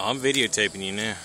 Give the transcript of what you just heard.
I'm videotaping you now.